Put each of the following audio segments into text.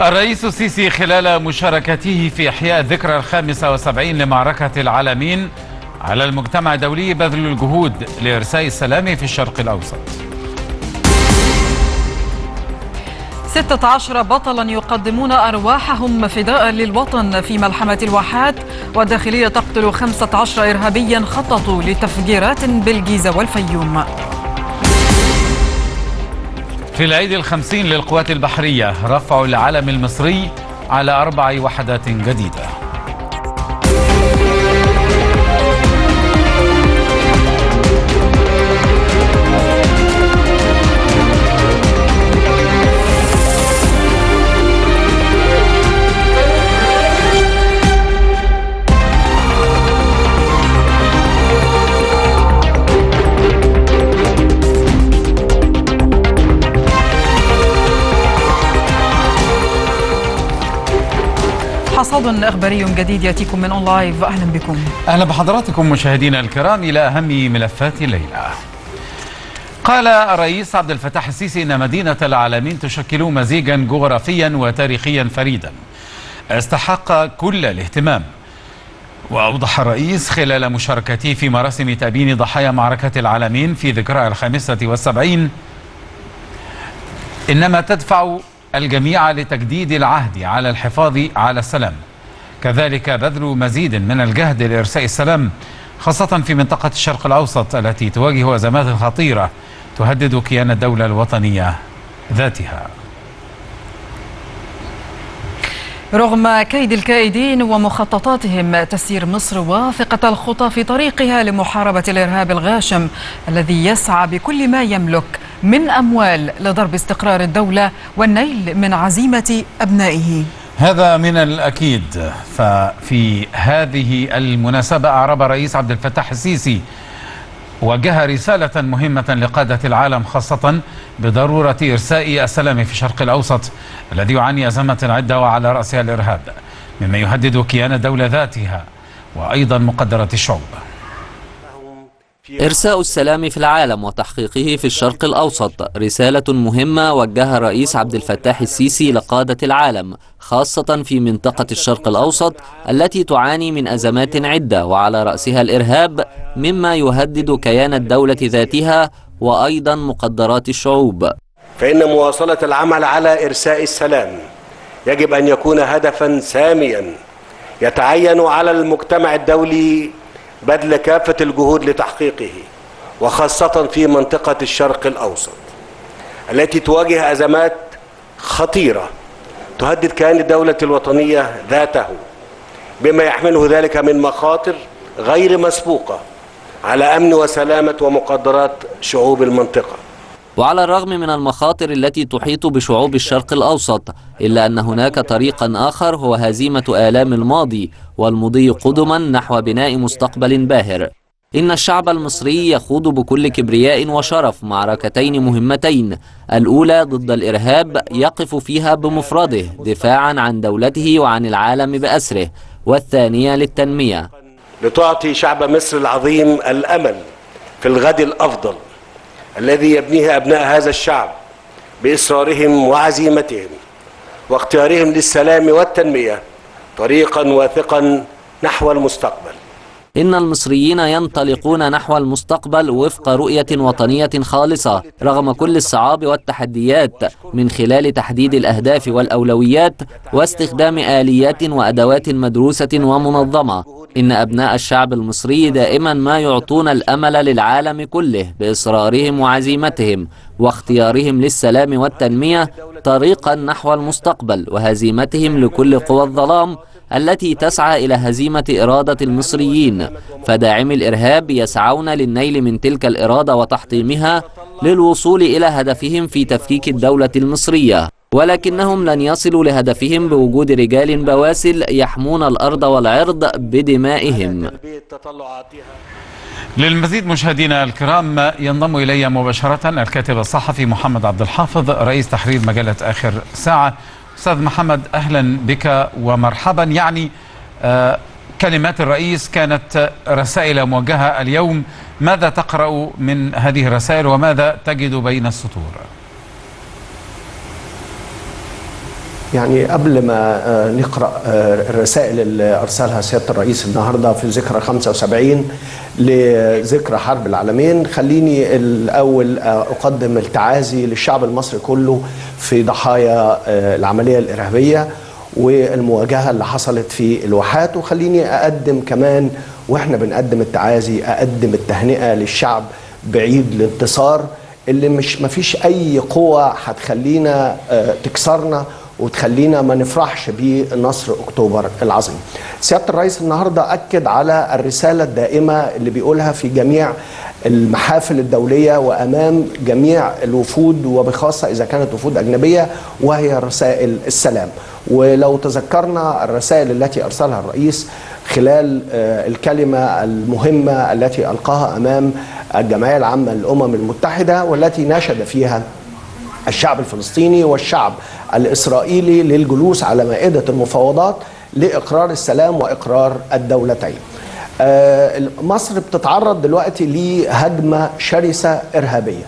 الرئيس السيسي خلال مشاركته في إحياء الذكرى الخامسة والسبعين لمعركة العالمين على المجتمع الدولي بذل الجهود لإرساء السلام في الشرق الأوسط. 16 بطلا يقدمون أرواحهم فداء للوطن في ملحمة الواحات والداخلية تقتل 15 إرهابيا خططوا لتفجيرات بالجيزة والفيوم. في العيد الخمسين للقوات البحرية رفع العلم المصري على أربع وحدات جديدة. حصاد إخباري جديد يأتيكم من أون لايف أهلا بكم. أهلا بحضراتكم مشاهدينا الكرام إلى أهم ملفات الليلة. قال الرئيس عبد الفتاح السيسي أن مدينة العالمين تشكل مزيجا جغرافيا وتاريخيا فريدا. استحق كل الاهتمام. وأوضح الرئيس خلال مشاركته في مراسم تأبين ضحايا معركة العالمين في ذكرى الخامسة والسبعين إنما تدفع الجميع لتجديد العهد على الحفاظ على السلام. كذلك بذل مزيد من الجهد لإرساء السلام خاصة في منطقة الشرق الأوسط التي تواجه أزمات خطيرة تهدد كيان الدولة الوطنية ذاتها. رغم كيد الكائدين ومخططاتهم تسير مصر واثقة الخطى في طريقها لمحاربة الإرهاب الغاشم الذي يسعى بكل ما يملك من أموال لضرب استقرار الدولة والنيل من عزيمة أبنائه. هذا من الأكيد. ففي هذه المناسبة أعرب الرئيس عبد الفتاح السيسي وجه رسالة مهمة لقادة العالم خاصة بضرورة إرساء السلام في الشرق الأوسط الذي يعاني أزمة عدة وعلى رأسها الإرهاب مما يهدد كيان الدولة ذاتها وأيضا مقدرات الشعوب إرساء السلام في العالم وتحقيقه في الشرق الأوسط. رسالة مهمة وجهها الرئيس عبد الفتاح السيسي لقادة العالم خاصة في منطقة الشرق الأوسط التي تعاني من أزمات عدة وعلى رأسها الإرهاب مما يهدد كيان الدولة ذاتها وأيضا مقدرات الشعوب. فإن مواصلة العمل على إرساء السلام يجب أن يكون هدفا ساميا يتعين على المجتمع الدولي بذل كافة الجهود لتحقيقه وخاصة في منطقة الشرق الأوسط التي تواجه أزمات خطيرة تهدد كيان الدولة الوطنية ذاته بما يحمله ذلك من مخاطر غير مسبوقة على أمن وسلامة ومقدرات شعوب المنطقة. وعلى الرغم من المخاطر التي تحيط بشعوب الشرق الأوسط إلا أن هناك طريقا آخر هو هزيمة آلام الماضي والمضي قدما نحو بناء مستقبل باهر. إن الشعب المصري يخوض بكل كبرياء وشرف معركتين مهمتين. الأولى ضد الإرهاب يقف فيها بمفرده دفاعا عن دولته وعن العالم بأسره. والثانية للتنمية. لتعطي شعب مصر العظيم الأمل في الغد الأفضل. الذي يبنيه أبناء هذا الشعب بإصرارهم وعزيمتهم واختيارهم للسلام والتنمية طريقا واثقا نحو المستقبل. إن المصريين ينطلقون نحو المستقبل وفق رؤية وطنية خالصة رغم كل الصعاب والتحديات من خلال تحديد الأهداف والأولويات واستخدام آليات وأدوات مدروسة ومنظمة. إن أبناء الشعب المصري دائما ما يعطون الأمل للعالم كله بإصرارهم وعزيمتهم واختيارهم للسلام والتنمية طريقا نحو المستقبل وهزيمتهم لكل قوى الظلام التي تسعى إلى هزيمة إرادة المصريين فداعمي الإرهاب يسعون للنيل من تلك الإرادة وتحطيمها للوصول إلى هدفهم في تفكيك الدولة المصرية. ولكنهم لن يصلوا لهدفهم بوجود رجال بواسل يحمون الأرض والعرض بدمائهم. للمزيد مشاهدينا الكرام ينضم إلي مباشرة الكاتب الصحفي محمد عبد الحافظ رئيس تحرير مجلة آخر ساعة. أستاذ محمد أهلا بك ومرحبا يعني آه كلمات الرئيس كانت رسائل موجهة اليوم ماذا تقرأ من هذه الرسائل وماذا تجد بين السطور؟ يعني قبل ما آه، نقرأ آه، الرسائل اللي ارسلها سيادة الرئيس النهارده في ذكرى 75 لذكرى حرب العالمين خليني الأول آه، أقدم التعازي للشعب المصري كله في ضحايا آه، العملية الإرهابية والمواجهة اللي حصلت في الواحات. وخليني أقدم كمان وإحنا بنقدم التعازي أقدم التهنئة للشعب بعيد الانتصار اللي مش مفيش أي قوة هتخلينا آه، تكسرنا وتخلينا ما نفرحش بنصر أكتوبر العظيم. سيادة الرئيس النهارده أكد على الرسالة الدائمة اللي بيقولها في جميع المحافل الدولية وأمام جميع الوفود وبخاصة إذا كانت وفود أجنبية وهي رسائل السلام. ولو تذكرنا الرسائل التي أرسلها الرئيس خلال آه، الكلمة المهمة التي ألقاها أمام الجمعية العامة للأمم المتحدة والتي ناشد فيها الشعب الفلسطيني والشعب الإسرائيلي للجلوس على مائدة المفاوضات لإقرار السلام وإقرار الدولتين. آه، مصر بتتعرض دلوقتي لهجمة شرسة إرهابية.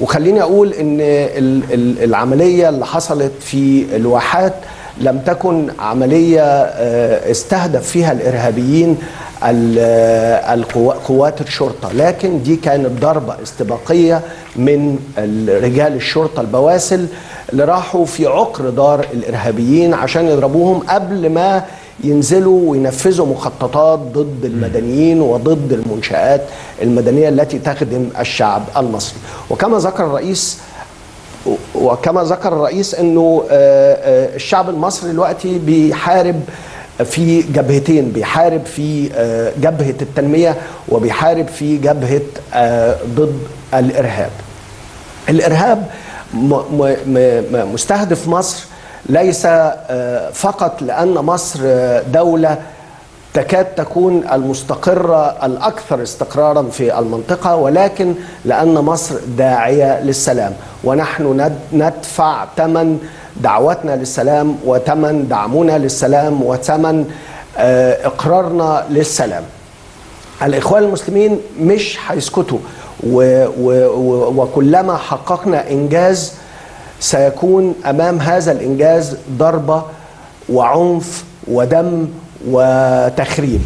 وخليني أقول إن ال- ال- العملية اللي حصلت في الواحات لم تكن عملية آه، استهدف فيها الإرهابيين ال- القوا- قوات الشرطة. لكن دي كانت ضربة استباقية من ال- رجال الشرطة البواسل اللي راحوا في عقر دار الإرهابيين عشان يضربوهم قبل ما ينزلوا وينفذوا مخططات ضد المدنيين وضد المنشآت المدنية التي تخدم الشعب المصري. وكما ذكر الرئيس وكما ذكر الرئيس إنه آه، آه، الشعب المصري دلوقتي بيحارب في جبهتين بيحارب في آه، جبهة التنمية وبيحارب في جبهة آه، ضد الإرهاب. الإرهاب مستهدف مصر ليس آه، فقط لأن مصر دولة تكاد تكون المستقرة الأكثر استقرارا في المنطقة ولكن لأن مصر داعية للسلام. ونحن ند- ندفع ثمن دعوتنا للسلام وثمن دعمنا للسلام وثمن آه، إقرارنا للسلام. الإخوان المسلمين مش هيسكتوا و- و- وكلما حققنا إنجاز سيكون أمام هذا الإنجاز ضربة وعنف ودم وتخريب.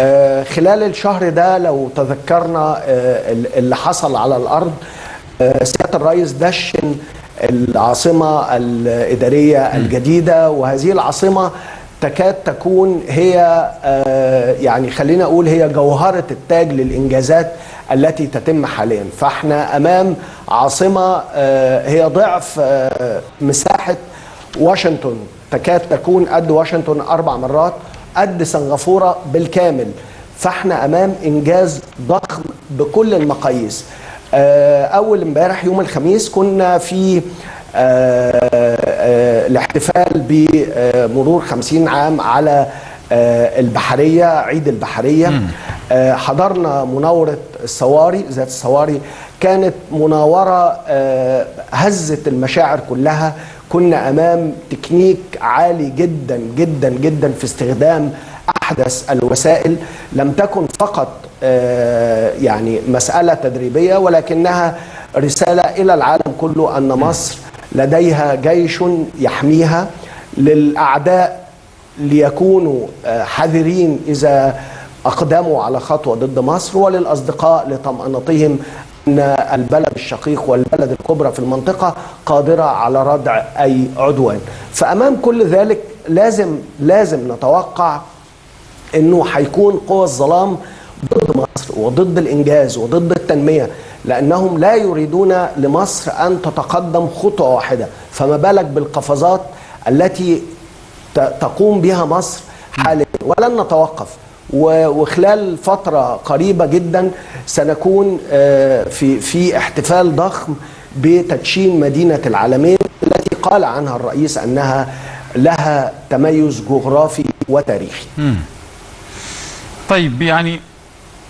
آه، خلال الشهر ده لو تذكرنا آه، اللي حصل على الأرض آه، سيادة الرئيس دشن العاصمة الإدارية الجديدة وهذه العاصمة تكاد تكون هي آه، يعني خلينا أقول هي جوهرة التاج للإنجازات التي تتم حاليا. فإحنا أمام عاصمة آه، هي ضعف آه، مساحة واشنطن. تكاد تكون قد واشنطن أربع مرات قد سنغافورة بالكامل. فإحنا أمام إنجاز ضخم بكل المقاييس. أول امبارح يوم الخميس كنا في آه، آه، الاحتفال بمرور 50 عام على آه، البحرية عيد البحرية. آه، حضرنا مناورة الصواري ذات الصواري. كانت مناورة آه، هزت المشاعر كلها. كنا أمام تكنيك عالي جدا جدا جدا في استخدام أحدث الوسائل. لم تكن فقط آه، يعني مسألة تدريبية ولكنها رسالة إلى العالم كله أن مصر لديها جيش يحميها للأعداء ليكونوا آه، حذرين إذا أقدموا على خطوة ضد مصر وللأصدقاء لطمأنتهم أن البلد الشقيق والبلد الكبرى في المنطقة قادرة على ردع أي عدوان. فأمام كل ذلك لازم لازم نتوقع إنه هيكون قوى الظلام ضد مصر وضد الإنجاز وضد التنمية لأنهم لا يريدون لمصر أن تتقدم خطوة واحدة. فما بالك بالقفزات التي تقوم بها مصر حاليا؟ ولن نتوقف. وخلال فترة قريبة جدا سنكون آه، في في احتفال ضخم بتدشين مدينة العالمين التي قال عنها الرئيس أنها لها تميز جغرافي وتاريخي. طيب يعني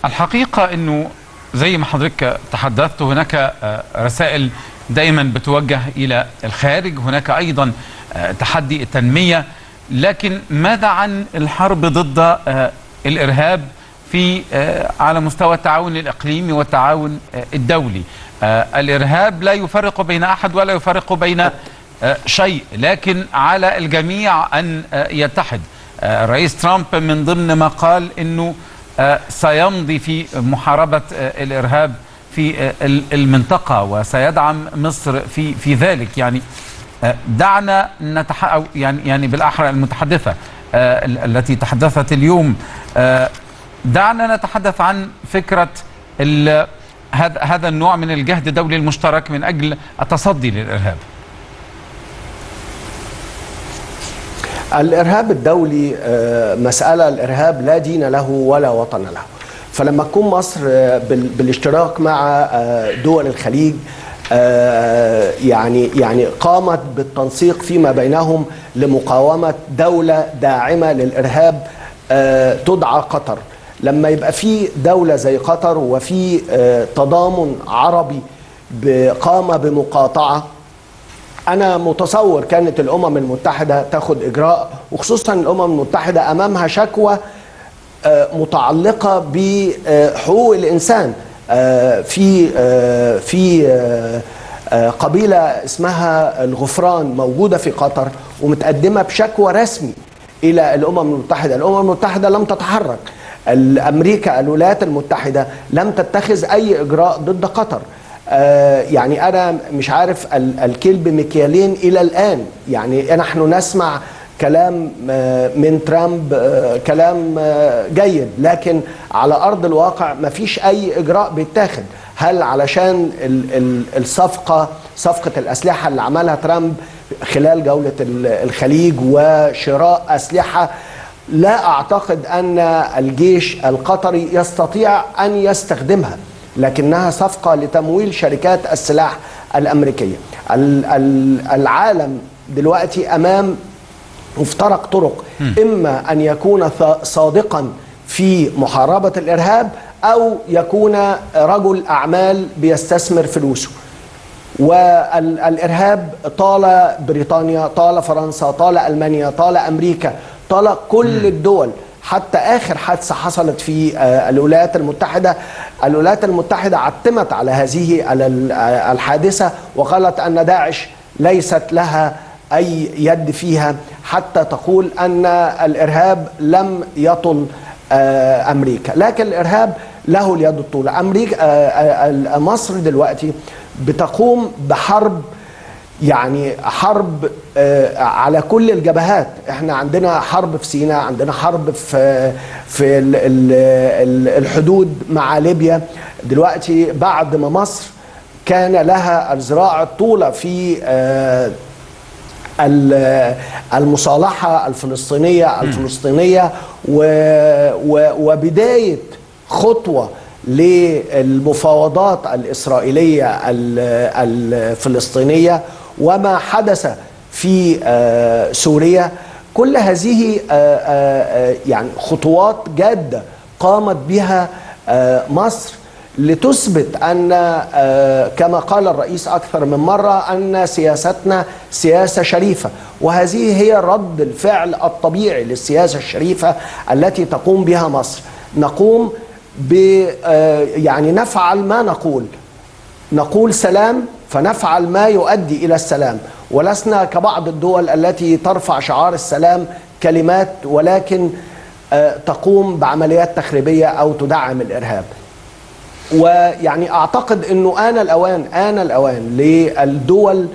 الحقيقة أنه زي ما حضرتك تحدثت هناك آه، رسائل دائما بتوجه إلى الخارج هناك أيضا آه، تحدي التنمية. لكن ماذا عن الحرب ضد آه، الإرهاب في على مستوى التعاون الإقليمي والتعاون الدولي؟ الإرهاب لا يفرق بين أحد ولا يفرق بين شيء لكن على الجميع أن يتحد. الرئيس ترامب من ضمن ما قال أنه سيمضي في محاربة آه، الإرهاب في آه، ال- المنطقة وسيدعم مصر في في ذلك. يعني آه، دعنا نتح أو يعني يعني بالأحرى المتحدثة آه، ال- التي تحدثت اليوم. آه، دعنا نتحدث عن فكرة هذا النوع من الجهد الدولي المشترك من أجل التصدي للإرهاب. الإرهاب الدولي آه، مسألة الإرهاب لا دين له ولا وطن له. فلما تكون مصر آه، بال- بالاشتراك مع آه، دول الخليج يعني يعني قامت بالتنسيق فيما بينهم لمقاومة دولة داعمة للإرهاب آه، تدعى قطر. لما يبقى في دولة زي قطر وفي تضامن عربي قام بمقاطعة أنا متصور كانت الأمم المتحدة تاخد إجراء وخصوصا الأمم المتحدة أمامها شكوى آه، متعلقة بحقوق الإنسان. آه، في آه، في قبيلة اسمها الغفران موجودة في قطر ومتقدمة بشكوى رسمي إلى الأمم المتحدة. الأمم المتحدة لم تتحرك. أمريكا الولايات المتحدة لم تتخذ أي إجراء ضد قطر. يعني أنا مش عارف ال- الكيل بمكيالين إلى الآن. يعني نحن نسمع كلام آه، من ترامب آه، كلام آه، جيد. لكن على أرض الواقع ما فيش أي إجراء بيتاخد. هل علشان ال- ال- الصفقة صفقة الأسلحة اللي عملها ترامب خلال جولة ال- الخليج وشراء أسلحة لا أعتقد أن الجيش القطري يستطيع أن يستخدمها. لكنها صفقة لتمويل شركات السلاح الأمريكية. ال- ال- العالم دلوقتي أمام مفترق طرق. إما أن يكون صادقا في محاربة الإرهاب أو يكون رجل أعمال بيستثمر فلوسه. والإرهاب طال بريطانيا طال فرنسا طال ألمانيا طال أمريكا طال كل الدول. حتى آخر حادثة حصلت في آه، الولايات المتحدة. الولايات المتحدة عتمت على هذه آه، الحادثة وقالت أن داعش ليست لها أي يد فيها حتى تقول أن الإرهاب لم يطل آه، أمريكا. لكن الإرهاب له اليد آه، آه، مصر دلوقتي بتقوم بحرب يعني حرب آه، على كل الجبهات. إحنا عندنا حرب في سيناء عندنا حرب في في ال- ال- ال- الحدود مع ليبيا. دلوقتي بعد ما مصر كان لها الذراع الطولة في آه، ال- المصالحة الفلسطينية الفلسطينية وبداية خطوة للمفاوضات الإسرائيلية ال- الفلسطينية. وما حدث في آه، سوريا. كل هذه آه، آه، يعني خطوات جادة قامت بها مصر لتثبت أن كما قال الرئيس أكثر من مرة أن سياستنا سياسة شريفة. وهذه هي رد الفعل الطبيعي للسياسة الشريفة التي تقوم بها مصر. نقوم ب يعني نفعل ما نقول. نقول سلام فنفعل ما يؤدي إلى السلام. ولسنا كبعض الدول التي ترفع شعار السلام كلمات ولكن آه، تقوم بعمليات تخريبية أو تدعم الإرهاب. ويعني أعتقد إنه آن الأوان آن الأوان للدول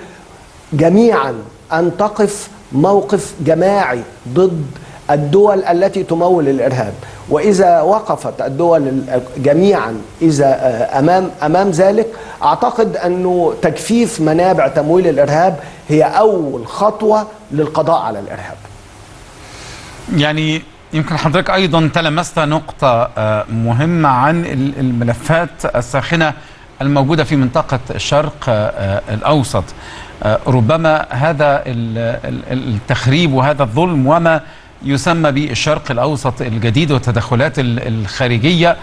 جميعا أن تقف موقف جماعي ضد الدول التي تمول الإرهاب. وإذا وقفت الدول ال- جميعا إذا آه، أمام أمام ذلك أعتقد أنه تجفيف منابع تمويل الإرهاب هي أول خطوة للقضاء على الإرهاب. يعني يمكن حضرتك أيضا تلمست نقطة آه، مهمة عن ال- الملفات الساخنة الموجودة في منطقة الشرق آه، الأوسط. آه، ربما هذا ال- ال- التخريب وهذا الظلم وما يسمى بالشرق الأوسط الجديد والتدخلات ال- الخارجية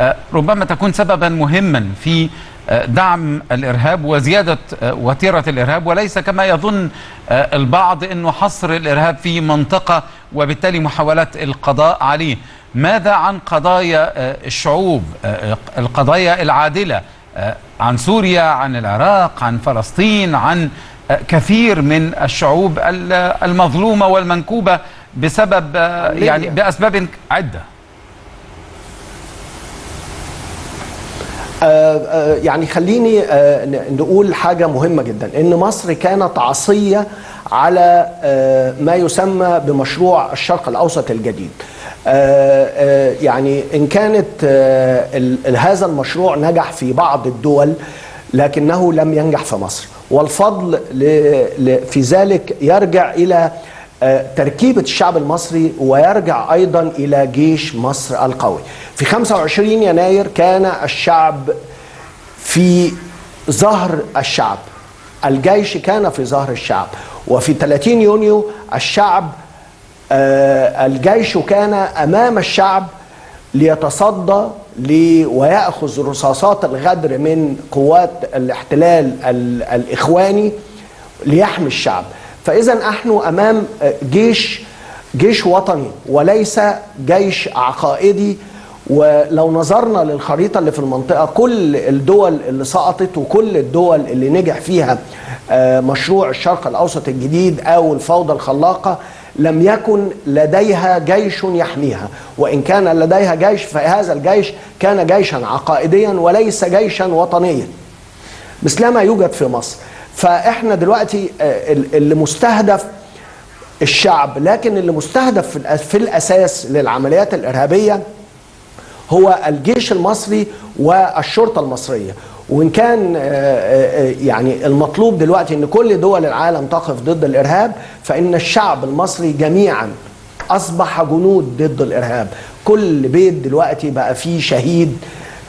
آه، ربما تكون سببا مهما في آه، دعم الإرهاب وزيادة آه، وتيرة الإرهاب وليس كما يظن البعض انه حصر الإرهاب في منطقة وبالتالي محاولات القضاء عليه. ماذا عن قضايا الشعوب القضايا العادلة آه، عن سوريا عن العراق عن فلسطين عن كثير من الشعوب المظلومة والمنكوبة بسبب يعني بأسباب عدة. يعني خليني نقول حاجة مهمة جدا. إن مصر كانت عصية على ما يسمى بمشروع الشرق الأوسط الجديد. يعني إن كانت هذا المشروع نجح في بعض الدول لكنه لم ينجح في مصر. والفضل في ذلك يرجع إلى تركيبة الشعب المصري ويرجع أيضا إلى جيش مصر القوي. في 25 يناير كان الشعب في ظهر الشعب. الجيش كان في ظهر الشعب. وفي 30 يونيو الشعب الجيش كان أمام الشعب ليتصدى ويأخذ رصاصات الغدر من قوات الاحتلال الإخواني ليحمي الشعب. فإذا نحن أمام جيش جيش وطني وليس جيش عقائدي ولو نظرنا للخريطة اللي في المنطقة كل الدول اللي سقطت وكل الدول اللي نجح فيها مشروع الشرق الأوسط الجديد أو الفوضى الخلاقة لم يكن لديها جيش يحميها. وإن كان لديها جيش فهذا الجيش كان جيشا عقائديا وليس جيشا وطنيا. مثلما يوجد في مصر فاحنا دلوقتي اللي مستهدف الشعب لكن اللي مستهدف في الأساس للعمليات الإرهابية هو الجيش المصري والشرطة المصرية. وإن كان يعني المطلوب دلوقتي إن كل دول العالم تقف ضد الإرهاب فإن الشعب المصري جميعا أصبح جنود ضد الإرهاب. كل بيت دلوقتي بقى فيه شهيد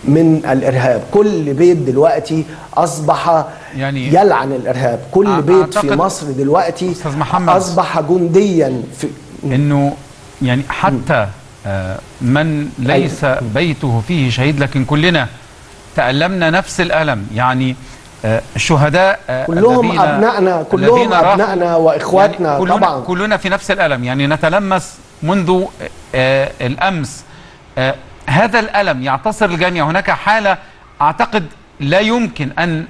من الإرهاب. كل بيت دلوقتي أصبح يعني يلعن الإرهاب. كل بيت في مصر دلوقتي أستاذ محمد أصبح جنديا في إنه يعني حتى من ليس بيته فيه شهيد لكن كلنا تألمنا نفس الألم. يعني الشهداء كلهم أبنائنا كلهم أبنائنا وإخواتنا يعني كلنا طبعا. كلنا في نفس الألم. يعني نتلمس منذ الأمس. هذا الألم يعتصر الجميع. هناك حالة أعتقد لا يمكن أن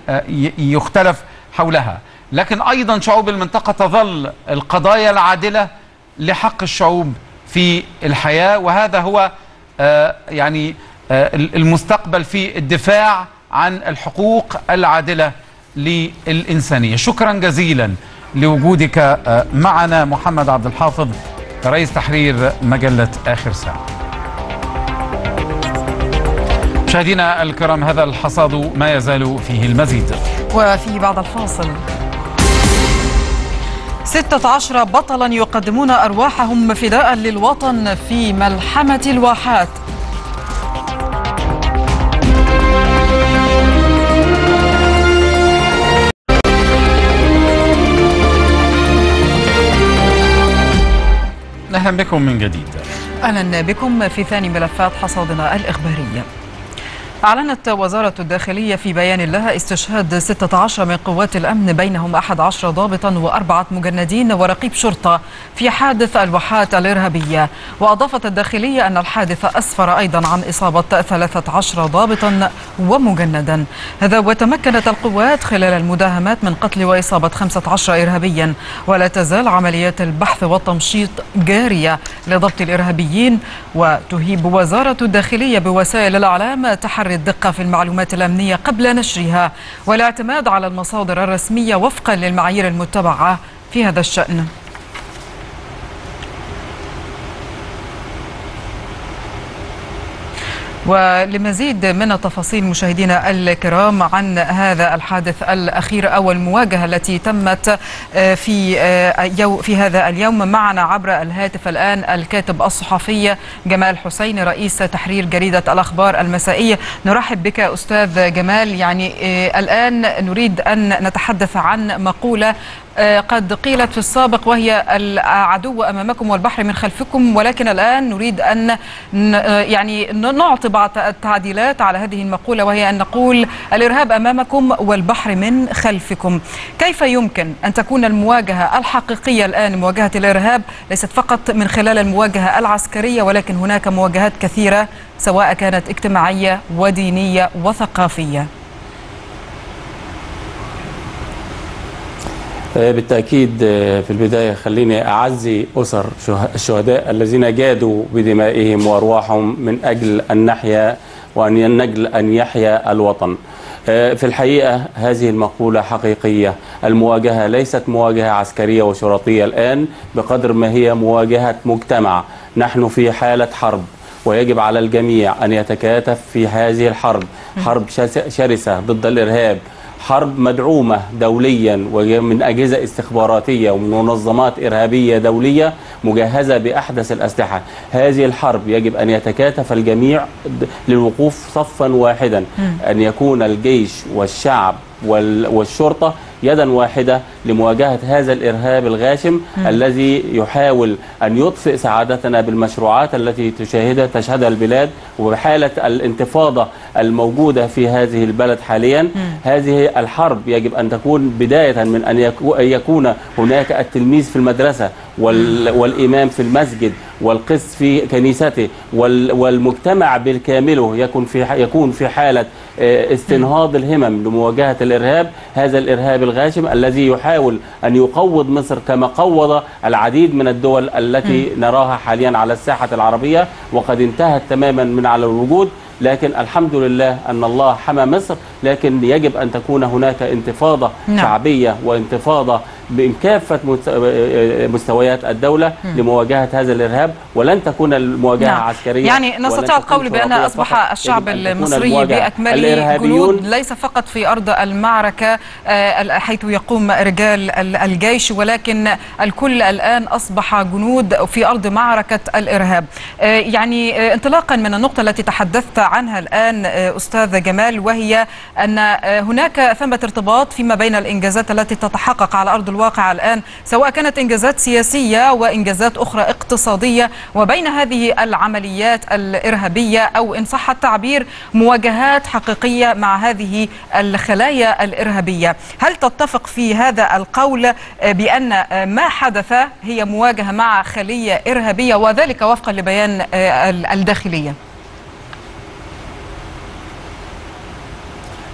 يختلف حولها. لكن أيضا شعوب المنطقة تظل القضايا العادلة لحق الشعوب في الحياة وهذا هو يعني المستقبل في الدفاع عن الحقوق العادلة للإنسانية. شكرا جزيلا لوجودك معنا محمد عبد الحافظ رئيس تحرير مجلة آخر ساعة. مشاهدينا الكرام هذا الحصاد ما يزال فيه المزيد. وفي بعد الفاصل. 16 بطلا يقدمون أرواحهم فداء للوطن في ملحمة الواحات. أهلا بكم من جديد. أهلا بكم في ثاني ملفات حصادنا الإخبارية. أعلنت وزارة الداخلية في بيان لها استشهاد 16 من قوات الأمن بينهم 11 ضابطا وأربعة مجندين ورقيب شرطة في حادث الواحات الإرهابية. وأضافت الداخلية أن الحادث أسفر أيضا عن إصابة 13 ضابطا ومجندا. هذا وتمكنت القوات خلال المداهمات من قتل وإصابة 15 إرهابيا. ولا تزال عمليات البحث والتمشيط جارية لضبط الإرهابيين. وتهيب وزارة الداخلية بوسائل الإعلام تحري الدقة في المعلومات الأمنية قبل نشرها. والاعتماد على المصادر الرسمية وفقا للمعايير المتبعة في هذا الشأن. ولمزيد من التفاصيل مشاهدينا الكرام عن هذا الحادث الأخير أو المواجهة التي تمت في في هذا اليوم معنا عبر الهاتف الآن الكاتب الصحفي جمال حسين رئيس تحرير جريدة الأخبار المسائية. نرحب بك أستاذ جمال. يعني الآن نريد أن نتحدث عن مقولة قد قيلت في السابق وهي العدو أمامكم والبحر من خلفكم ولكن الآن نريد أن يعني نعطي بعض التعديلات على هذه المقولة وهي أن نقول الإرهاب أمامكم والبحر من خلفكم. كيف يمكن أن تكون المواجهة الحقيقية الآن مواجهة الإرهاب ليست فقط من خلال المواجهة العسكرية ولكن هناك مواجهات كثيرة سواء كانت اجتماعية ودينية وثقافية. بالتأكيد آه، في البداية خليني أعزي أسر شه- الشهداء الذين جادوا بدمائهم وأرواحهم من أجل أن نحيا وأن ينجل أن يحيا الوطن. آه، في الحقيقة هذه المقولة حقيقية. المواجهة ليست مواجهة عسكرية وشرطية الآن بقدر ما هي مواجهة مجتمع. نحن في حالة حرب ويجب على الجميع أن يتكاتف في هذه الحرب. حرب شرسة ضد الإرهاب. حرب مدعومة دوليا ومن أجهزة استخباراتية ومن منظمات إرهابية دولية مجهزة بأحدث الأسلحة. هذه الحرب يجب أن يتكاتف الجميع للوقوف صفا واحدا أن يكون الجيش والشعب وال- والشرطة يدا واحدة لمواجهة هذا الإرهاب الغاشم الذي يحاول أن يطفئ سعادتنا بالمشروعات التي تشاهدها تشهدها البلاد وبحالة الانتفاضة الموجودة في هذه البلد حاليا. هذه الحرب يجب أن تكون بداية من أن يكو- أن يكون هناك التلميذ في المدرسة وال- والإمام في المسجد والقس في كنيسته وال- والمجتمع بالكامله يكون في يكون في حالة آه، استنهاض الهمم لمواجهة الإرهاب. هذا الإرهاب الغاشم الذي يحاول أن يقوض مصر كما قوض العديد من الدول التي نراها حاليا على الساحة العربية وقد انتهت تماما من على الوجود. لكن الحمد لله أن الله حمى مصر لكن يجب أن تكون هناك انتفاضة نعم. شعبية وانتفاضة بكافة مست- مستويات الدولة لمواجهة هذا الإرهاب ولن تكون المواجهة نعم. عسكرية يعني نستطيع القول بأن أصبح. الشعب المصري. بأكمله جنود ليس فقط في أرض المعركة آه، حيث يقوم رجال ال- الجيش ولكن الكل الآن أصبح جنود في أرض معركة الإرهاب آه، يعني آه، انطلاقا من النقطة التي تحدثت عنها الآن آه، أستاذ جمال وهي أن آه، هناك ثمة ارتباط فيما بين الإنجازات التي تتحقق على أرض الواقع الآن سواء كانت إنجازات سياسية وإنجازات أخرى اقتصادية وبين هذه العمليات الإرهابية أو إن صح التعبير مواجهات حقيقية مع هذه الخلايا الإرهابية. هل تتفق في هذا القول آه، بأن ما حدث هي مواجهة مع خلية إرهابية وذلك وفقا لبيان ال- الداخلية؟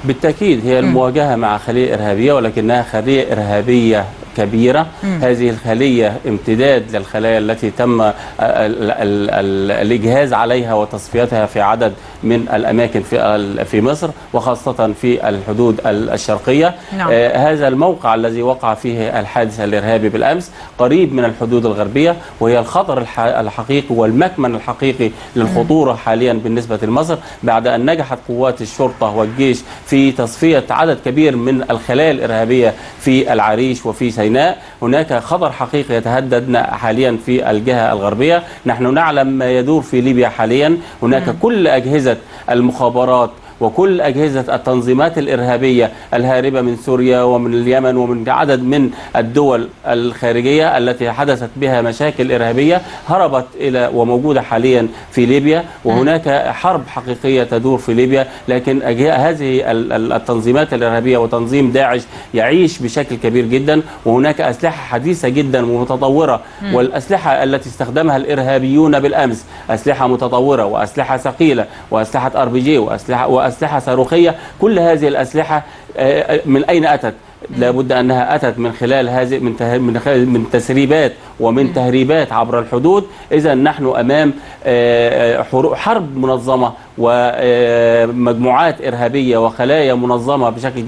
بالتأكيد هي المواجهة مع خلية إرهابية ولكنها خلية إرهابية كبيرة. هذه الخلية امتداد للخلايا التي تم ال- الإجهاز عليها وتصفيتها في عدد من الأماكن في في مصر وخاصة في الحدود ال- الشرقية. نعم. آه، هذا الموقع الذي وقع فيه الحادث الإرهابي بالأمس قريب من الحدود الغربية وهي الخطر الح- الحقيقي والمكمن الحقيقي للخطورة حاليا بالنسبة لمصر بعد أن نجحت قوات الشرطة والجيش في تصفية عدد كبير من الخلايا الإرهابية في العريش وفي سيناء هناك خطر حقيقي يتهددنا حاليا في الجهة الغربية. نحن نعلم ما يدور في ليبيا حاليا. هناك كل أجهزة المخابرات وكل أجهزة التنظيمات الإرهابية الهاربة من سوريا ومن اليمن ومن عدد من الدول الخارجية التي حدثت بها مشاكل إرهابية هربت إلى وموجودة حاليا في ليبيا وهناك حرب حقيقية تدور في ليبيا لكن هذه ال- ال- التنظيمات الإرهابية وتنظيم داعش يعيش بشكل كبير جدا وهناك أسلحة حديثة جدا ومتطورة والأسلحة التي استخدمها الإرهابيون بالأمس أسلحة متطورة وأسلحة ثقيلة وأسلحة أر بي جي وأسلحة وأسلحة صاروخية. كل هذه الأسلحة آه، من أين أتت؟ لابد أنها أتت من خلال هذه من من من تسريبات ومن تهريبات عبر الحدود. إذا نحن أمام آه، حرب منظمة ومجموعات إرهابية وخلايا منظمة بشكل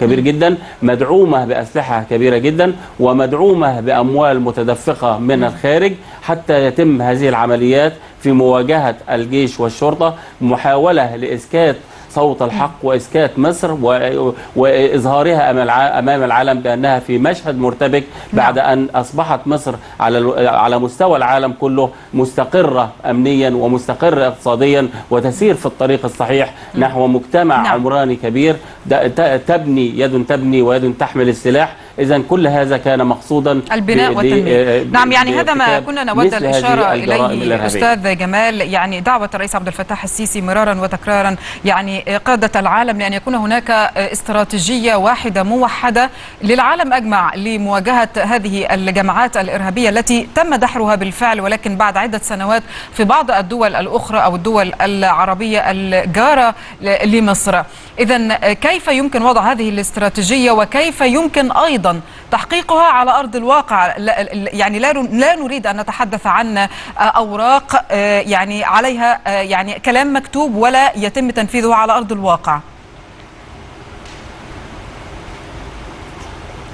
كبير جدا مدعومة بأسلحة كبيرة جدا ومدعومة بأموال متدفقة من الخارج حتى يتم هذه العمليات في مواجهة الجيش والشرطة. محاولة لإسكات صوت الحق وإسكات مصر و- وإظهارها أمام الع- أمام العالم بأنها في مشهد مرتبك بعد أن أصبحت مصر على على مستوى العالم كله مستقرة امنيا ومستقرة اقتصاديا وتسير في الطريق الصحيح نحو مجتمع نعم. عمراني كبير. تبني يد تبني ويد تحمل السلاح. اذا كل هذا كان مقصودا البناء والتنمية. نعم يعني هذا ما كنا نود الإشارة إليه. أستاذ جمال. يعني دعوة الرئيس عبد الفتاح السيسي مرارا وتكرارا. يعني قادة العالم لأن يكون هناك استراتيجية واحدة موحدة للعالم أجمع لمواجهة هذه الجماعات الإرهابية التي تم دحرها بالفعل ولكن بعد عدة سنوات في بعض الدول الأخرى أو الدول العربية الجارة لمصر. إذا كيف يمكن وضع هذه الاستراتيجية وكيف يمكن أيضا أيضا تحقيقها على أرض الواقع. يعني لا لا نريد أن نتحدث عن آه، أوراق آه، يعني عليها آه، يعني كلام مكتوب ولا يتم تنفيذه على أرض الواقع.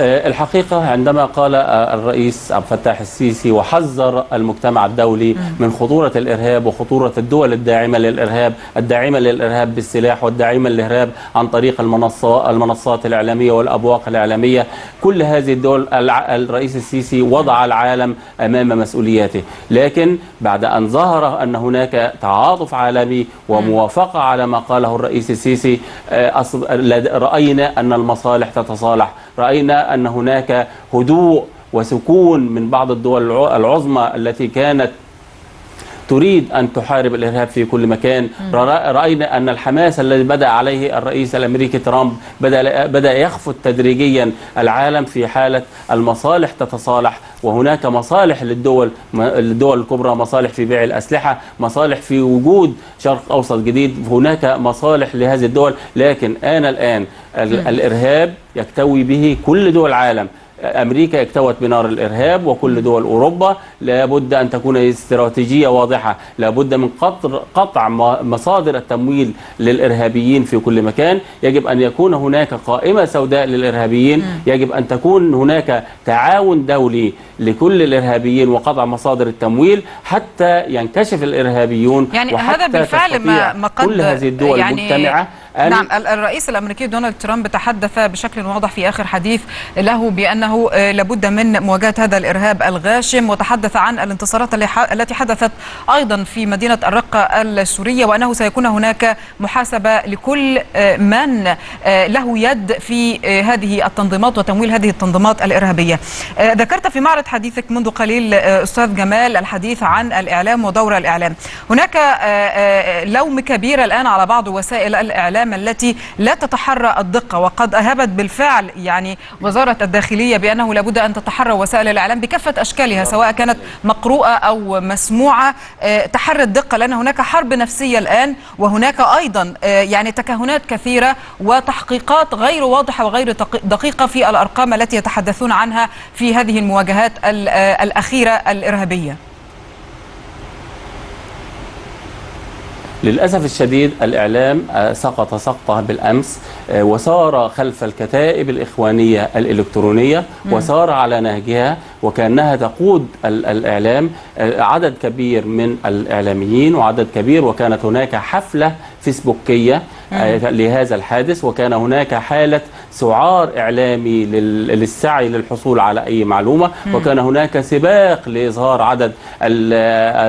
الحقيقة عندما قال آه، الرئيس عبد الفتاح السيسي وحذر المجتمع الدولي من خطورة الإرهاب وخطورة الدول الداعمة للإرهاب الداعمة للإرهاب بالسلاح والداعمة للإرهاب عن طريق المنصات المنصات الإعلامية والأبواق الإعلامية. كل هذه الدول الرئيس السيسي وضع العالم أمام مسؤولياته. لكن بعد أن ظهر أن هناك تعاطف عالمي وموافقة على ما قاله الرئيس السيسي آه، رأينا أن المصالح تتصالح. رأينا أن هناك هدوء وسكون من بعض الدول الع- العظمى التي كانت تريد أن تحارب الإرهاب في كل مكان. رأ- رأينا أن الحماس الذي بدأ عليه الرئيس الأمريكي ترامب بدأ, بدأ يخفت تدريجيا العالم في حالة المصالح تتصالح وهناك مصالح للدول الدول الكبرى مصالح في بيع الأسلحة مصالح في وجود شرق أوسط جديد هناك مصالح لهذه الدول. لكن آن الآن ال- الإرهاب يكتوي به كل دول العالم. أمريكا اكتوت بنار الإرهاب وكل دول أوروبا لابد أن تكون استراتيجية واضحة. لابد من قطع قطع مصادر التمويل للإرهابيين في كل مكان. يجب أن يكون هناك قائمة سوداء للإرهابيين. يجب أن تكون هناك تعاون دولي لكل الإرهابيين وقطع مصادر التمويل حتى ينكشف الإرهابيون يعني وحتى هذا بالفعل ما قد كل هذه الدول يعني المجتمعة أن نعم ال- الرئيس الأمريكي دونالد ترامب تحدث بشكل واضح في آخر حديث له بأنه آه، لابد من مواجهة هذا الإرهاب الغاشم وتحدث عن الانتصارات التي حدثت أيضا في مدينة الرقة السورية وأنه سيكون هناك محاسبة لكل آه، من آه، له يد في هذه التنظيمات وتمويل هذه التنظيمات الإرهابية. ذكرت في معرض حديثك منذ قليل أستاذ جمال الحديث عن الإعلام ودور الإعلام. هناك لوم كبير الآن على بعض وسائل الإعلام التي لا تتحرى الدقة وقد أهبت بالفعل يعني وزارة الداخلية بأنه لابد أن تتحرى وسائل الإعلام بكافة أشكالها سواء كانت مقروءة أو مسموعة. آه، تحرى الدقة لأن هناك حرب نفسية الآن وهناك أيضا آه، يعني تكهنات كثيرة وتحقيقات غير واضحة وغير دق- دقيقة في الأرقام التي يتحدثون عنها في هذه المواجهات ال- آه، الاخيره الارهابيه. للأسف الشديد الإعلام آه، سقط سقطة بالأمس آه، وسار خلف الكتائب الإخوانية الإلكترونية وسار على نهجها وكأنها تقود ال- الإعلام آه، عدد كبير من الإعلاميين وعدد كبير وكانت هناك حفلة فيسبوكية آه، لهذا الحادث وكان هناك حالة سعار إعلامي لل- للسعي للحصول على أي معلومة وكان هناك سباق لإظهار عدد ال-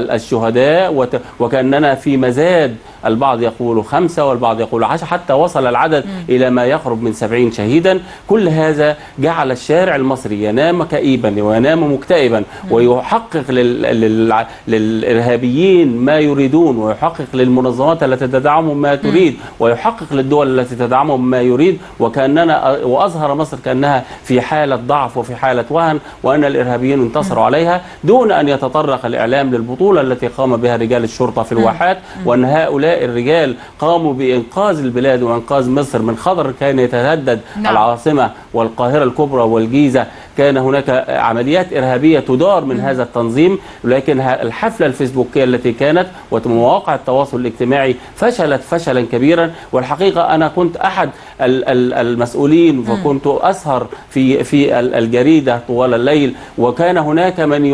ال- الشهداء وكأننا في مزاد البعض يقول خمسة والبعض يقول عشرة حتى وصل العدد إلى ما يقرب من سبعين شهيدا. كل هذا جعل الشارع المصري ينام كئيبا وينام مكتئبا ويحقق لل... لل... للإرهابيين ما يريدون ويحقق للمنظمات التي تدعمهم ما تريد ويحقق للدول التي تدعمهم ما يريد. وكأننا وأظهر مصر كأنها في حالة ضعف وفي حالة وهن وأن الإرهابيين انتصروا عليها دون أن يتطرق الإعلام للبطولة التي قام بها رجال الشرطة في الواحات وأن هؤلاء الرجال قاموا بإنقاذ البلاد وإنقاذ مصر من خطر كان يتهدد نعم. العاصمة والقاهرة الكبرى والجيزة. كان هناك عمليات إرهابية تدار من هذا التنظيم لكن الحفلة الفيسبوكية التي كانت ومواقع التواصل الاجتماعي فشلت فشلا كبيرا. والحقيقة أنا كنت أحد المسؤولين وكنت أسهر في في ال- الجريدة طوال الليل. وكان هناك من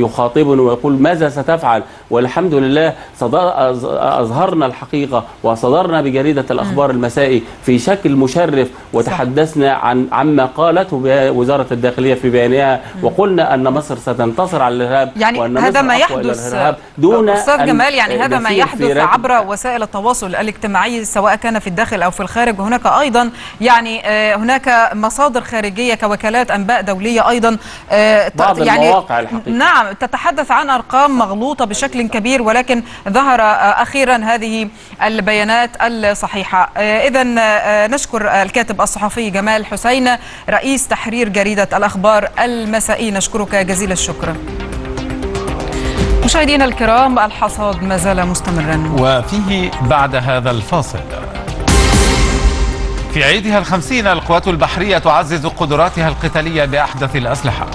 يخاطبني ويقول ماذا ستفعل؟ والحمد لله أظهرنا الحقيقة وصدرنا بجريدة الأخبار المسائي في شكل مشرف. وتحدثنا عن عما قالته وزارة الداخلية في بيانها. وقلنا أن مصر ستنتصر على الإرهاب يعني وأن هذا ما يحدث دون أستاذ أن جمال يعني هذا ما يحدث عبر وسائل التواصل الاجتماعي سواء كان في الداخل أو في الخارج. وهناك أيضا. يعني آه، هناك مصادر خارجية كوكالات أنباء دولية أيضا آه، بعض يعني المواقع الحقيقة. نعم تتحدث عن أرقام مغلوطة بشكل كبير ولكن ظهر آه، أخيرا هذه البيانات الصحيحة. اذا نشكر الكاتب الصحفي جمال حسين رئيس تحرير جريدة الأخبار المسائي. نشكرك جزيل الشكر. مشاهدينا الكرام الحصاد ما زال مستمرا. وفيه بعد هذا الفاصل. في عيدها الخمسين القوات البحرية تعزز قدراتها القتالية بأحدث الأسلحة.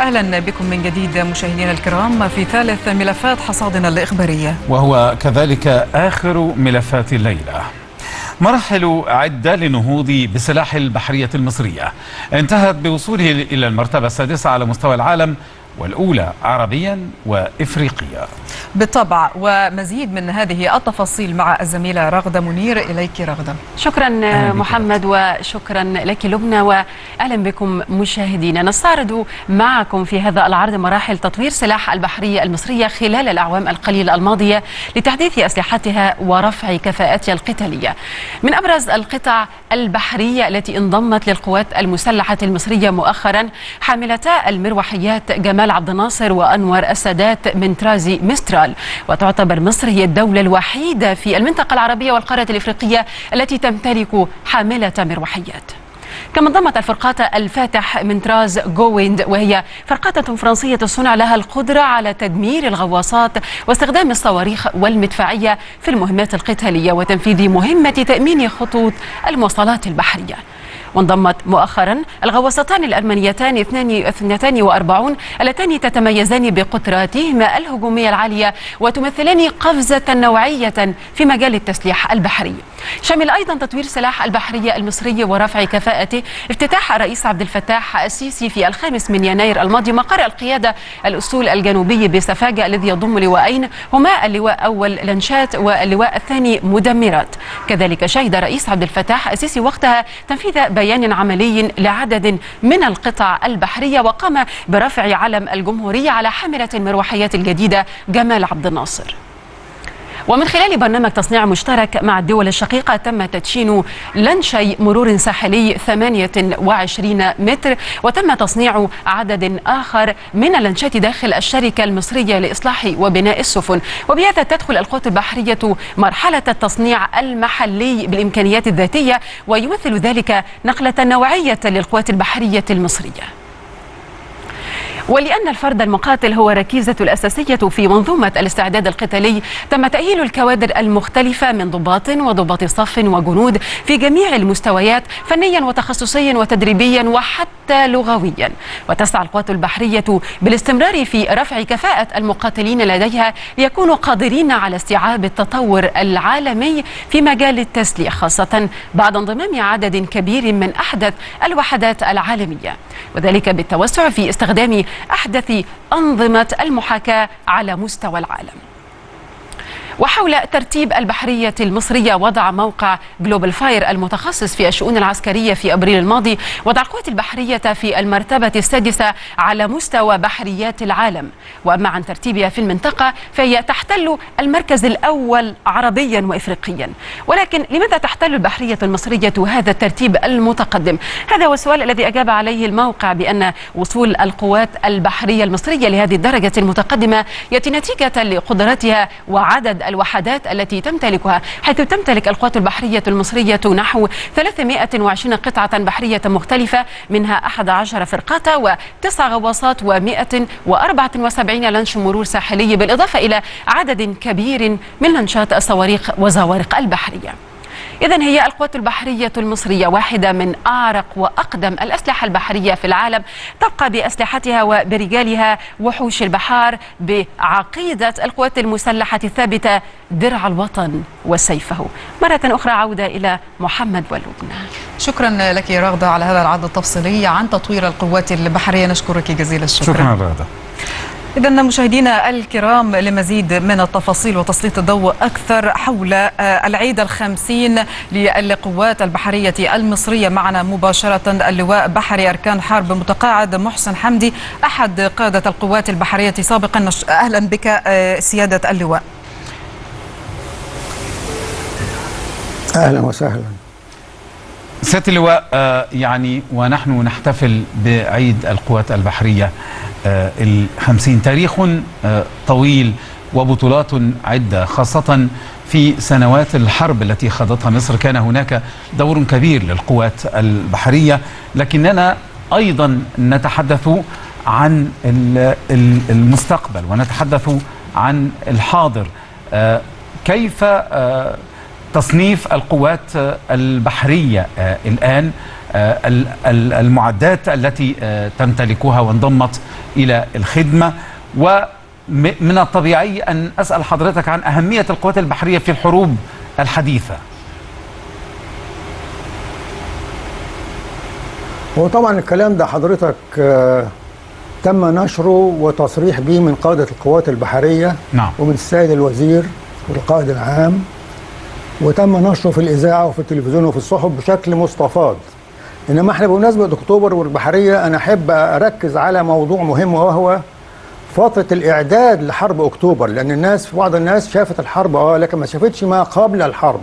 أهلا بكم من جديد مشاهدينا الكرام في ثالث ملفات حصادنا الإخبارية. وهو كذلك آخر ملفات الليلة. مراحل عدة للنهوض بسلاح البحرية المصرية. انتهت بوصوله إلى المرتبة السادسة على مستوى العالم والأولى عربيا وإفريقيا. بالطبع ومزيد من هذه التفاصيل مع الزميلة رغدة منير. إليك رغدة. شكرا محمد وشكرا لك لبنى واهلا بكم مشاهدينا. نستعرض معكم في هذا العرض مراحل تطوير سلاح البحرية المصرية خلال الأعوام القليلة الماضية لتحديث أسلحتها ورفع كفاءتها القتالية. من أبرز القطع البحرية التي انضمت للقوات المسلحة المصرية مؤخرا حاملتا المروحيات جمال عبد الناصر وأنور السادات من ترازي مسترال. وتعتبر مصر هي الدولة الوحيدة في المنطقة العربية والقارة الإفريقية التي تمتلك حاملة مروحيات. كما انضمت الفرقاطة الفاتح من تراز جويند وهي فرقاطة فرنسية الصنع لها القدرة على تدمير الغواصات واستخدام الصواريخ والمدفعية في المهمات القتالية وتنفيذ مهمة تأمين خطوط المواصلات البحرية. وانضمت مؤخرا الغواصتان الألمانيتان 42 اللتان تتميزان بقدراتهما الهجومية العالية وتمثلان قفزة نوعية في مجال التسليح البحري. شمل أيضا تطوير سلاح البحرية المصري ورفع كفاءته افتتاح الرئيس عبد الفتاح السيسي في الخامس من يناير الماضي مقر القيادة الأسطول الجنوبي بسفاجة الذي يضم لواءين هما اللواء أول لنشات واللواء الثاني مدمرات. كذلك شهد الرئيس عبد الفتاح السيسي وقتها تنفيذ بيان عملي لعدد من القطع البحرية وقام برفع علم الجمهورية على حاملة المروحيات الجديدة جمال عبد الناصر. ومن خلال برنامج تصنيع مشترك مع الدول الشقيقة تم تدشين لانشي مرور ساحلي 28 متر وتم تصنيع عدد آخر من اللانشات داخل الشركة المصرية لإصلاح وبناء السفن. وبهذا تدخل القوات البحرية مرحلة التصنيع المحلي بالإمكانيات الذاتية ويمثل ذلك نقلة نوعية للقوات البحرية المصرية. ولأن الفرد المقاتل هو ركيزة الأساسية في منظومة الاستعداد القتالي تم تأهيل الكوادر المختلفة من ضباط وضباط صف وجنود في جميع المستويات فنيا وتخصصيا وتدريبيا وحتى لغويا. وتسعى القوات البحرية بالاستمرار في رفع كفاءة المقاتلين لديها ليكونوا قادرين على استيعاب التطور العالمي في مجال التسليح خاصة بعد انضمام عدد كبير من أحدث الوحدات العالمية. وذلك بالتوسع في استخدام أحدث أنظمة المحاكاة على مستوى العالم. وحول ترتيب البحرية المصرية وضع موقع جلوبال فاير المتخصص في الشؤون العسكرية في أبريل الماضي. وضع القوات البحرية في المرتبة السادسة على مستوى بحريات العالم. وأما عن ترتيبها في المنطقة فهي تحتل المركز الأول عربيا وإفريقيا. ولكن لماذا تحتل البحرية المصرية هذا الترتيب المتقدم؟ هذا هو السؤال الذي أجاب عليه الموقع بأن وصول القوات البحرية المصرية لهذه الدرجة المتقدمة يأتي نتيجة لقدرتها وعدد الوحدات التي تمتلكها حيث تمتلك القوات البحرية المصرية نحو 320 قطعة بحرية مختلفة منها 11 فرقاطة وتسع غواصات و174 لانش مرور ساحلي بالإضافة إلى عدد كبير من لانشات الصواريخ وزوارق البحرية. إذا هي القوات البحرية المصرية واحدة من أعرق وأقدم الأسلحة البحرية في العالم. تبقى بأسلحتها وبرجالها وحوش البحار بعقيدة القوات المسلحة الثابتة درع الوطن وسيفه. مرة أخرى عودة إلى محمد ولبنى شكرا لك يا رغدة على هذا العرض التفصيلي عن تطوير القوات البحرية. نشكرك جزيل الشكر. شكرا رغدة. إذا مشاهدينا الكرام لمزيد من التفاصيل وتسليط الضوء أكثر حول آه، العيد الخمسين للقوات البحرية المصرية. معنا مباشرة اللواء بحري أركان حرب متقاعد محسن حمدي أحد قادة القوات البحرية سابقا. أهلا بك آه، سيادة اللواء. أهلا وسهلا. سيادة اللواء آه، يعني ونحن نحتفل بعيد القوات البحرية آه، الخمسين. تاريخ آه، طويل وبطولات عدة خاصة في سنوات الحرب التي خاضتها مصر. كان هناك دور كبير للقوات البحرية. لكننا أيضا نتحدث عن ال- ال- المستقبل ونتحدث عن الحاضر. كيف تصنيف القوات البحرية آه، الآن آه، ال- ال- المعدات التي آه، تمتلكها وانضمت إلى الخدمة. ومن الطبيعي أن أسأل حضرتك عن أهمية القوات البحرية في الحروب الحديثة. هو طبعا الكلام ده حضرتك تم نشره وتصريح به من قادة القوات البحرية نعم. ومن السيد الوزير والقائد العام. وتم نشره في الإذاعة وفي التلفزيون وفي الصحف بشكل مستفاض إنما إحنا بمناسبة أكتوبر والبحرية أنا أحب أركز على موضوع مهم وهو فترة الإعداد لحرب أكتوبر لأن الناس في بعض الناس شافت الحرب أه لكن ما شافتش ما قبل الحرب.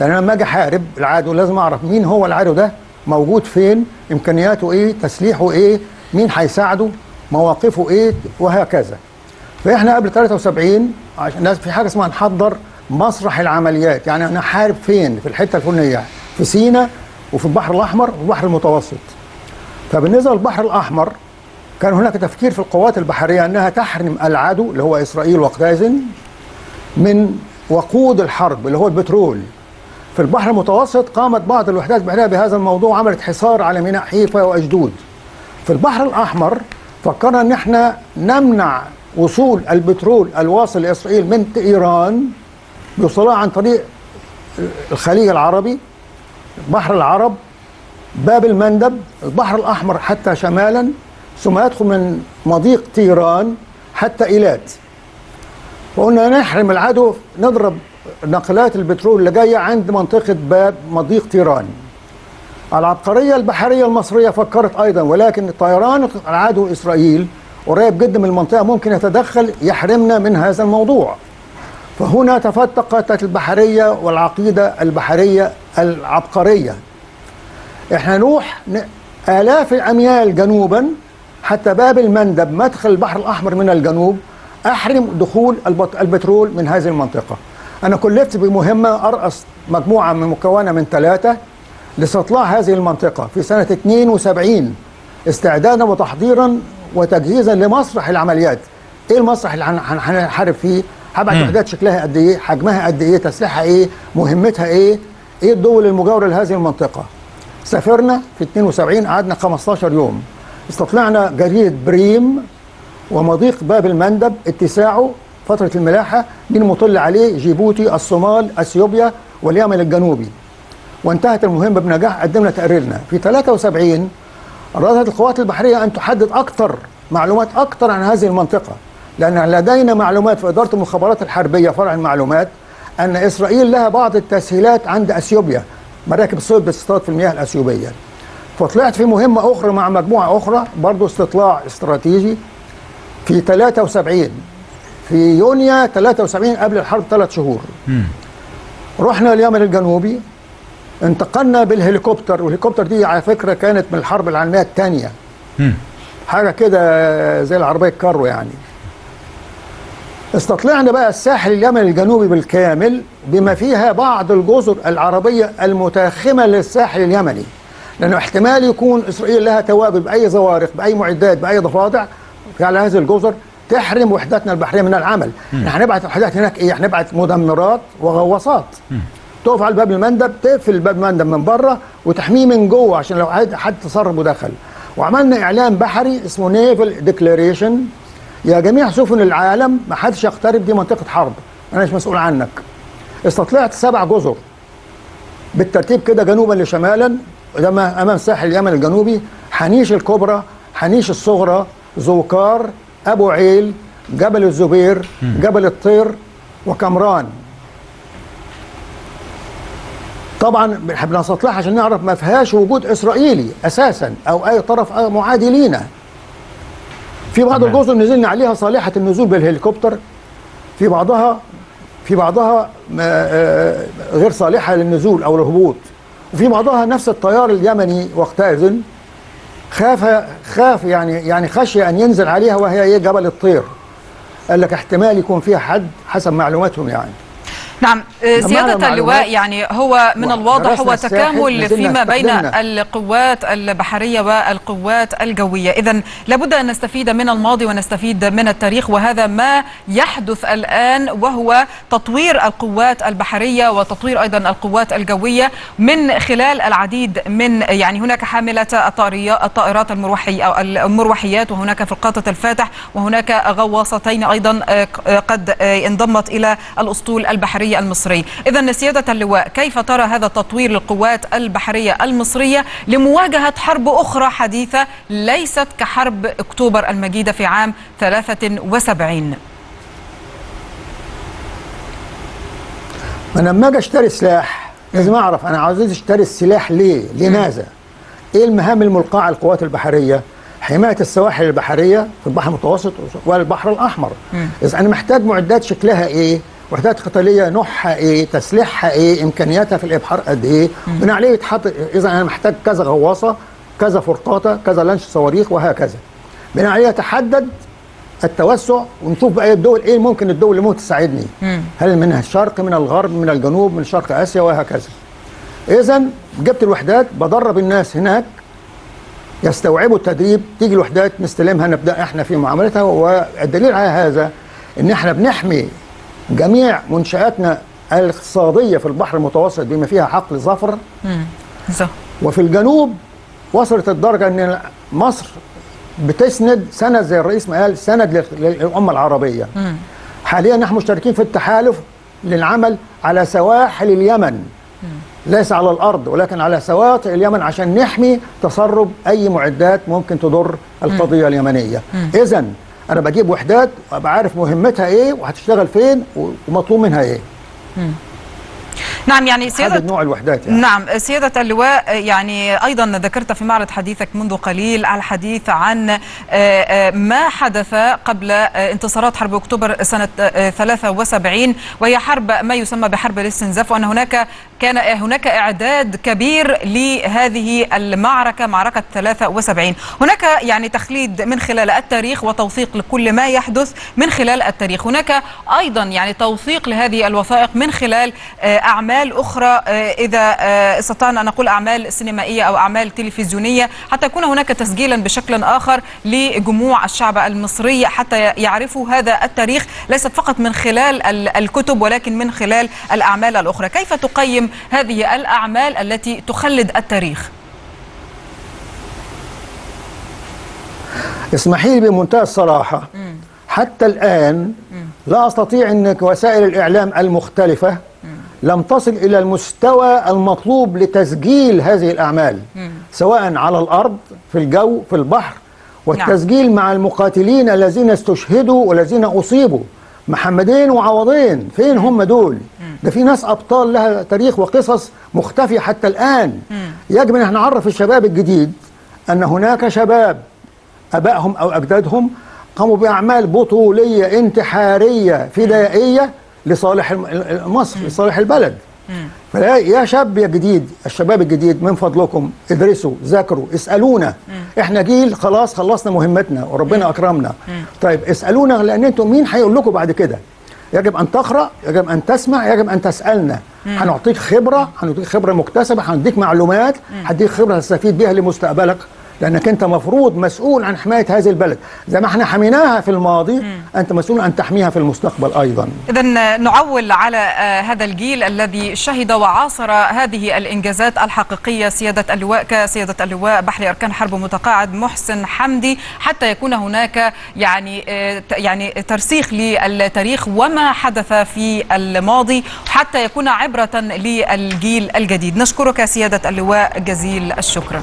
لأن أنا لما أجي أحارب العدو لازم أعرف مين هو العدو ده موجود فين إمكانياته إيه تسليحه إيه مين هيساعده مواقفه إيه وهكذا. فإحنا قبل 73 عشان في حاجة اسمها نحضر مسرح العمليات. يعني أنا حارب فين؟ في الحتة الفلانية في سينا وفي البحر الأحمر وفي البحر المتوسط. فبالنسبة للبحر الأحمر كان هناك تفكير في القوات البحرية أنها تحرم العدو اللي هو إسرائيل وقتئذ من وقود الحرب اللي هو البترول. في البحر المتوسط قامت بعض الوحدات البحرية بهذا الموضوع وعملت حصار على ميناء حيفا وأشدود. في البحر الأحمر فكرنا أن إحنا نمنع وصول البترول الواصل لإسرائيل من إيران بيوصلها عن طريق الخليج العربي بحر العرب باب المندب البحر الأحمر حتى شمالا ثم يدخل من مضيق طيران حتى إيلات. وقلنا نحرم العدو نضرب نقلات البترول اللي جاية عند منطقة باب مضيق طيران العبقرية البحرية المصرية فكرت أيضا ولكن طيران العدو إسرائيل قريب جدا من المنطقة ممكن يتدخل يحرمنا من هذا الموضوع. فهنا تفتقت البحرية والعقيدة البحرية العبقرية. إحنا نروح آلاف الأميال جنوبا حتى باب المندب مدخل البحر الأحمر من الجنوب أحرم دخول البت- البترول من هذه المنطقة. أنا كلفت بمهمة أرأس مجموعة من مكونة من ثلاثة لاستطلاع هذه المنطقة. في سنة 72 استعدادا وتحضيرا وتجهيزا لمسرح العمليات. إيه المسرح اللي هن- هن- هنحارب فيه؟ هبعت وحدات شكلها قد إيه حجمها قد إيه تسليحها إيه مهمتها إيه إيه الدول المجاورة لهذه المنطقة. سافرنا في 72 قعدنا 15 يوم. استطلعنا جريدة بريم ومضيق باب المندب اتساعه فترة الملاحة مين مطل عليه؟ جيبوتي الصومال أثيوبيا واليمن الجنوبي. وانتهت المهمة بنجاح قدمنا تقريرنا. في 73 أرادت القوات البحرية أن تحدد أكثر معلومات أكثر عن هذه المنطقة. لأن لدينا معلومات في إدارة المخابرات الحربية فرع المعلومات أن إسرائيل لها بعض التسهيلات عند أثيوبيا مراكب الصيد بتصطاد في المياه الأثيوبية. فطلعت في مهمة أخرى مع مجموعة أخرى برضو استطلاع استراتيجي في 73 في يونيو 73 قبل الحرب ثلاث شهور. رحنا اليمن الجنوبي انتقلنا بالهليكوبتر والهليكوبتر دي على فكرة كانت من الحرب العالمية الثانية. حاجة كده زي العربية الكارو يعني. استطلعنا بقى الساحل اليمني الجنوبي بالكامل بما فيها بعض الجزر العربية المتاخمة للساحل اليمني. لأنه احتمال يكون إسرائيل لها توابل بأي زوارق بأي معدات بأي ضفادع في على هذه الجزر تحرم وحداتنا البحرية من العمل. إحنا هنبعت الوحدات هناك إيه؟ هنبعت مدمرات وغواصات. تقف على باب المندب تقفل باب المندب من بره وتحميه من جوه عشان لو حد حد تسرب ودخل. وعملنا إعلان بحري اسمه naval declaration يا جميع سفن العالم ما حدش يقترب دي منطقة حرب. أنا مش مسؤول عنك. استطلعت سبع جزر. بالترتيب كده جنوبا لشمالا ده أمام ساحل اليمن الجنوبي. حنيش الكبرى حنيش الصغرى زوكار أبو عيل جبل الزبير جبل الطير وكمران. طبعا بنستطلعها عشان نعرف ما فيهاش وجود إسرائيلي أساسا أو أي طرف معادي لينا. في بعض. الجزر نزلنا عليها صالحة النزول بالهليكوبتر. في بعضها في بعضها ما- آه، غير صالحة للنزول أو الهبوط. وفي بعضها نفس الطيار اليمني وقتئذ خاف خاف يعني يعني خشي أن ينزل عليها وهي إيه جبل الطير. قال لك احتمال يكون فيها حد حسب معلوماتهم يعني. نعم سيادة اللواء معلومات يعني هو من الواضح ودرسنا هو تكامل فيما بين. القوات البحرية والقوات الجوية. إذا لابد أن نستفيد من الماضي ونستفيد من التاريخ وهذا ما يحدث الآن وهو تطوير القوات البحرية وتطوير أيضا القوات الجوية من خلال العديد من يعني هناك حاملة الطائرات المروحي أو المروحيات وهناك فرقاطة الفاتح وهناك غواصتين أيضا آه، آه، قد آه، انضمت إلى الأسطول البحري. المصري إذا سيادة اللواء كيف ترى هذا التطوير للقوات البحرية المصرية لمواجهة حرب أخرى حديثة ليست كحرب أكتوبر المجيدة في عام 73 أنا لما أجي أشتري سلاح لازم أعرف أنا عاوز أشتري السلاح ليه؟ لماذا؟ إيه المهام الملقاة على القوات البحرية؟ حماية السواحل البحرية في البحر المتوسط والبحر الأحمر. إذا أنا محتاج معدات شكلها إيه؟ وحدات قتالية نوعها إيه؟ تسليحها إيه؟ إمكانياتها في الإبحار قد إيه؟ بناء عليه يتحط إذا أنا محتاج كذا غواصة كذا فرقاطة كذا لانش صواريخ وهكذا. بناء عليه يتحدد التوسع ونشوف بقى الدول إيه ممكن الدول اللي ممكن تساعدني هل من الشرق من الغرب من الجنوب من شرق آسيا وهكذا اذا جبت الوحدات بدرب الناس هناك يستوعبوا التدريب تيجي الوحدات نستلمها نبدأ إحنا في معاملتها والدليل على هذا إن إحنا بنحمي جميع منشآتنا الاقتصادية في البحر المتوسط بما فيها حقل ظفر. وفي الجنوب وصلت الدرجة أن مصر بتسند سند زي الرئيس ما قال سند لل- للأمة العربية. حاليا نحن مشتركين في التحالف للعمل على سواحل اليمن. ليس على الأرض ولكن على سواطئ اليمن عشان نحمي تسرب أي معدات ممكن تضر القضية اليمنية. إذا أنا بجيب وحدات وأبقى عارف مهمتها إيه وهتشتغل فين ومطلوب منها إيه. نعم يعني سيادة نوع الوحدات يعني. نعم سيادة اللواء يعني أيضا ذكرت في معرض حديثك منذ قليل الحديث عن آه، آه، ما حدث قبل آه، انتصارات حرب أكتوبر سنة آه، 73 وهي حرب ما يسمى بحرب الاستنزاف وأن هناك كان هناك إعداد كبير لهذه المعركة معركة 73 هناك يعني تخليد من خلال التاريخ وتوثيق لكل ما يحدث من خلال التاريخ هناك أيضا يعني توثيق لهذه الوثائق من خلال آه، أعمال أخرى آه، إذا آه، استطعنا أن نقول أعمال سينمائية أو أعمال تلفزيونية حتى يكون هناك تسجيلا بشكل آخر لجموع الشعب المصري حتى يعرفوا هذا التاريخ ليست فقط من خلال ال- الكتب ولكن من خلال الأعمال الأخرى. كيف تقيم هذه الأعمال التي تخلد التاريخ؟ اسمحي لي بمنتهى الصراحة. حتى الآن لا أستطيع أن وسائل الإعلام المختلفة لم تصل إلى المستوى المطلوب لتسجيل هذه الأعمال سواء على الأرض في الجو في البحر. والتسجيل مع المقاتلين الذين استشهدوا والذين أصيبوا. محمدين وعوضين. فين هم دول؟ ده في ناس أبطال لها تاريخ وقصص مختفية حتى الآن. يجب أن إحنا نعرف الشباب الجديد أن هناك شباب أبائهم أو أجدادهم قاموا بأعمال بطولية انتحارية فدائية لصالح مصر لصالح البلد. فلا يا شاب يا جديد الشباب الجديد من فضلكم؟ ادرسوا ذاكروا اسألونا. إحنا جيل خلاص خلصنا مهمتنا وربنا أكرمنا. طيب اسألونا لأن أنتم مين هيقول لكم بعد كده؟ يجب أن تقرأ يجب أن تسمع يجب أن تسألنا. هنعطيك خبرة هنديك خبرة مكتسبة هنديك معلومات هديك خبرة تستفيد بيها لمستقبلك. لأنك أنت مفروض مسؤول عن حماية هذه البلد. زي ما إحنا حميناها في الماضي أنت مسؤول ان تحميها في المستقبل أيضا. إذا نعول على آه، هذا الجيل الذي شهد وعاصر هذه الإنجازات الحقيقية سيادة اللواء كسيادة اللواء بحري أركان حرب متقاعد محسن حمدي حتى يكون هناك يعني آه، يعني ترسيخ للتاريخ وما حدث في الماضي حتى يكون عبرة للجيل الجديد. نشكرك سيادة اللواء جزيل الشكر.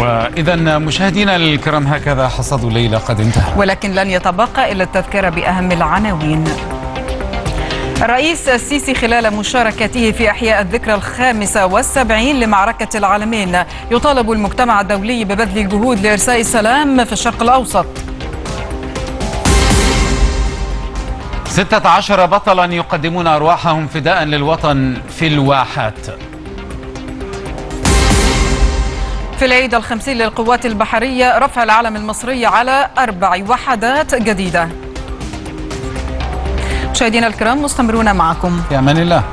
وإذا مشاهدينا الكرام هكذا حصاد الليلة قد انتهى. ولكن لن يتبقى إلا التذكرة بأهم العناوين. الرئيس السيسي خلال مشاركته في إحياء الذكرى الخامسة والسبعين لمعركة العالمين يطالب المجتمع الدولي ببذل جهود لإرساء السلام في الشرق الأوسط. 16 بطلا يقدمون أرواحهم فداء للوطن في الواحات. في العيد الخمسين للقوات البحرية رفع العلم المصري على أربع وحدات جديدة. مشاهدينا الكرام مستمرون معكم. في أمان الله.